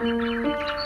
Música